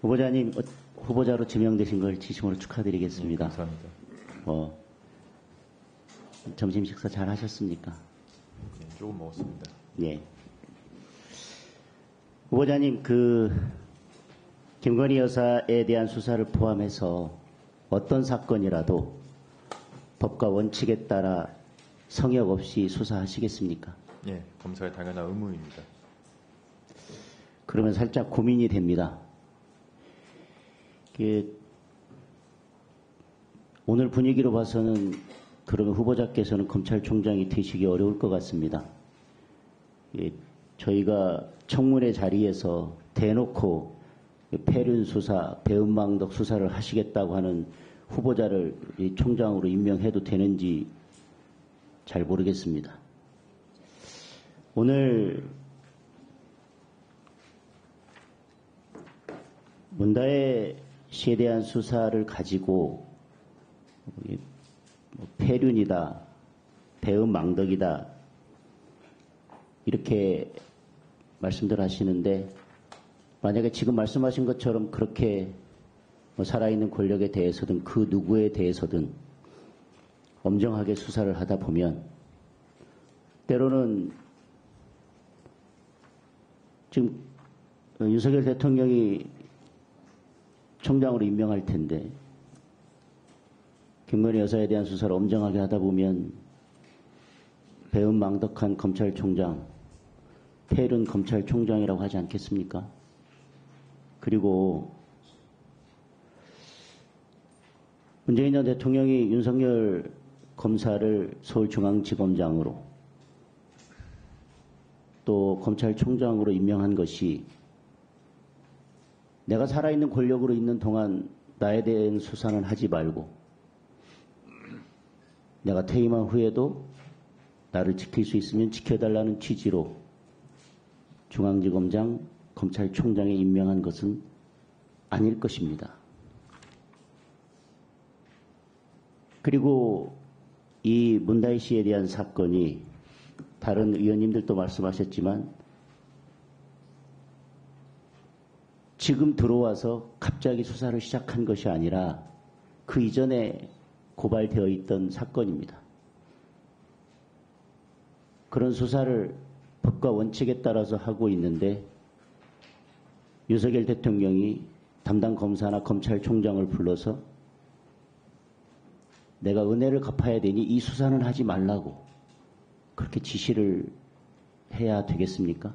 후보자님 어, 후보자로 지명되신 걸 진심으로 축하드리겠습니다. 감사합니다. 어, 점심 식사 잘 하셨습니까? 네, 조금 먹었습니다. 예. 후보자님, 그, 김건희 여사에 대한 수사를 포함해서 어떤 사건이라도 법과 원칙에 따라 성역 없이 수사하시겠습니까? 예, 검사의 당연한 의무입니다. 그러면 살짝 고민이 됩니다. 그, 오늘 분위기로 봐서는 그러면 후보자께서는 검찰총장이 되시기 어려울 것 같습니다. 예, 저희가 청문회 자리에서 대놓고 폐륜 수사, 배은망덕 수사를 하시겠다고 하는 후보자를 이 총장으로 임명해도 되는지 잘 모르겠습니다. 오늘 문다혜 씨에 대한 수사를 가지고 이뭐 폐륜이다, 배은망덕이다 이렇게 말씀들 하시는데 만약에 지금 말씀하신 것처럼 그렇게 뭐 살아있는 권력에 대해서든 그 누구에 대해서든 엄정하게 수사를 하다 보면 때로는 지금 윤석열 대통령이 총장으로 임명할 텐데 김건희 여사에 대한 수사를 엄정하게 하다 보면 배은망덕한 검찰총장, 폐륜 검찰총장이라고 하지 않겠습니까? 그리고 문재인 전 대통령이 윤석열 검사를 서울중앙지검장으로 또 검찰총장으로 임명한 것이 내가 살아있는 권력으로 있는 동안 나에 대한 수사는 하지 말고 내가 퇴임한 후에도 나를 지킬 수 있으면 지켜달라는 취지로 중앙지검장 검찰총장에 임명한 것은 아닐 것입니다. 그리고 이 문다희 씨에 대한 사건이 다른 의원님들도 말씀하셨지만 지금 들어와서 갑자기 수사를 시작한 것이 아니라 그 이전에 고발되어 있던 사건입니다. 그런 수사를 법과 원칙에 따라서 하고 있는데 윤석열 대통령이 담당 검사나 검찰총장을 불러서 내가 은혜를 갚아야 되니 이 수사는 하지 말라고 그렇게 지시를 해야 되겠습니까?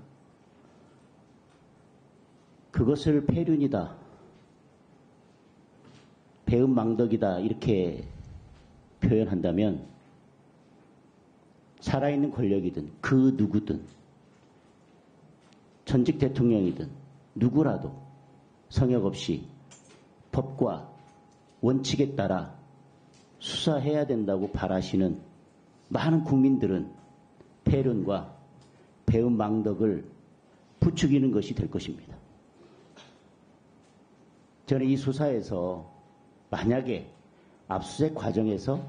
그것을 폐륜이다, 배은망덕이다 이렇게 표현한다면 살아있는 권력이든 그 누구든 전직 대통령이든 누구라도 성역 없이 법과 원칙에 따라 수사해야 된다고 바라시는 많은 국민들은 폐륜과 배은망덕을 부추기는 것이 될 것입니다. 저는 이 수사에서 만약에 압수수색 과정에서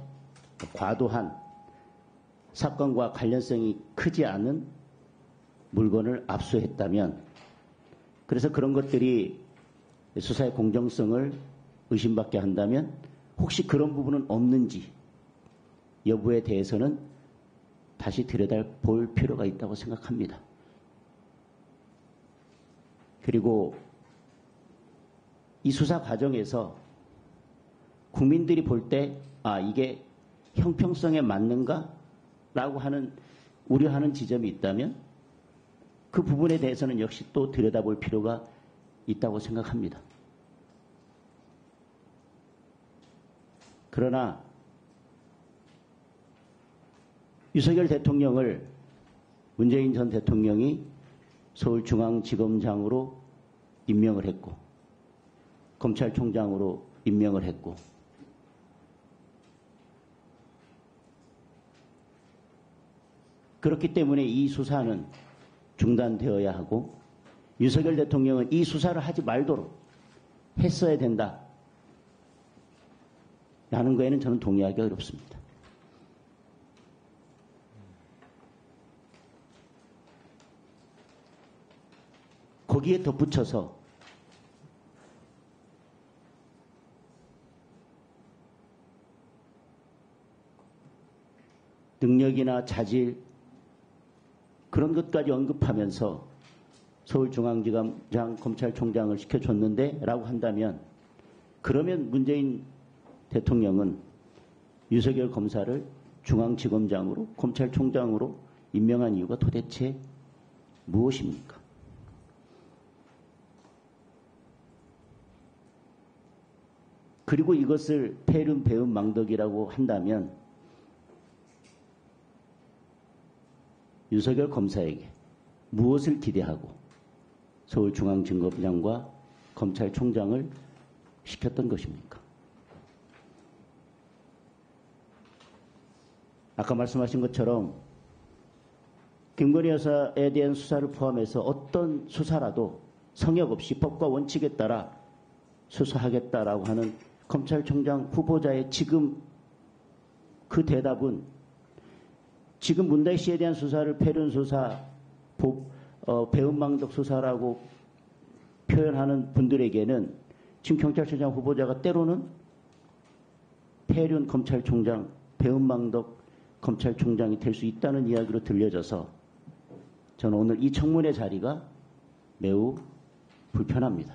과도한 사건과 관련성이 크지 않은 물건을 압수했다면 그래서 그런 것들이 수사의 공정성을 의심받게 한다면 혹시 그런 부분은 없는지 여부에 대해서는 다시 들여다볼 필요가 있다고 생각합니다. 그리고 이 수사 과정에서 국민들이 볼 때, 아, 이게 형평성에 맞는가? 라고 하는, 우려하는 지점이 있다면 그 부분에 대해서는 역시 또 들여다볼 필요가 있다고 생각합니다. 그러나 유석열 대통령을 문재인 전 대통령이 서울중앙지검장으로 임명을 했고 검찰총장으로 임명을 했고 그렇기 때문에 이 수사는 중단되어야 하고 윤석열 대통령은 이 수사를 하지 말도록 했어야 된다. 라는 거에는 저는 동의하기 어렵습니다. 거기에 덧붙여서 능력이나 자질 그런 것까지 언급하면서 서울중앙지검장 검찰총장을 시켜줬는데 라고 한다면 그러면 문재인 대통령은 유석열 검사를 중앙지검장으로 검찰총장으로 임명한 이유가 도대체 무엇입니까? 그리고 이것을 폐륜 배은 망덕이라고 한다면 윤석열 검사에게 무엇을 기대하고 서울중앙지검장과 검찰총장을 시켰던 것입니까? 아까 말씀하신 것처럼 김건희 여사에 대한 수사를 포함해서 어떤 수사라도 성역 없이 법과 원칙에 따라 수사하겠다라고 하는 검찰총장 후보자의 지금 그 대답은 지금 문다희 씨에 대한 수사를 폐륜 수사, 보- 어, 배은망덕 수사라고 표현하는 분들에게는 지금 경찰청장 후보자가 때로는 폐륜 검찰총장, 배은망덕 검찰총장이 될 수 있다는 이야기로 들려져서 저는 오늘 이 청문회 자리가 매우 불편합니다.